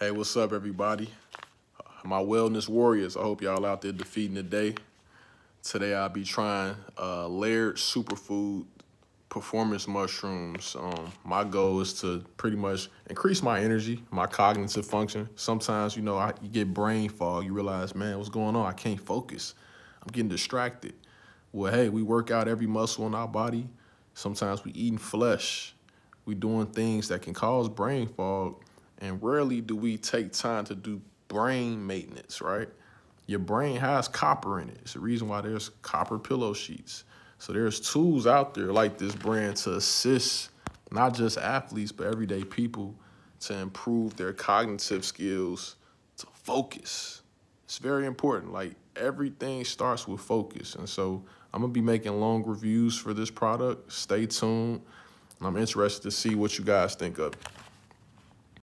Hey, what's up, everybody? My wellness warriors. I hope y'all out there defeating the day. Today I'll be trying uh, Laird Superfood performance mushrooms. Um, my goal is to pretty much increase my energy, my cognitive function. Sometimes, you know, I, you get brain fog. You realize, man, what's going on? I can't focus. I'm getting distracted. Well, hey, we work out every muscle in our body. Sometimes we eating flesh. We doing things that can cause brain fog and rarely do we take time to do brain maintenance, right? Your brain has copper in it. It's the reason why there's copper pillow sheets. So there's tools out there like this brand to assist not just athletes, but everyday people to improve their cognitive skills to focus. It's very important. Like everything starts with focus. And so I'm gonna be making long reviews for this product. Stay tuned. I'm interested to see what you guys think of it.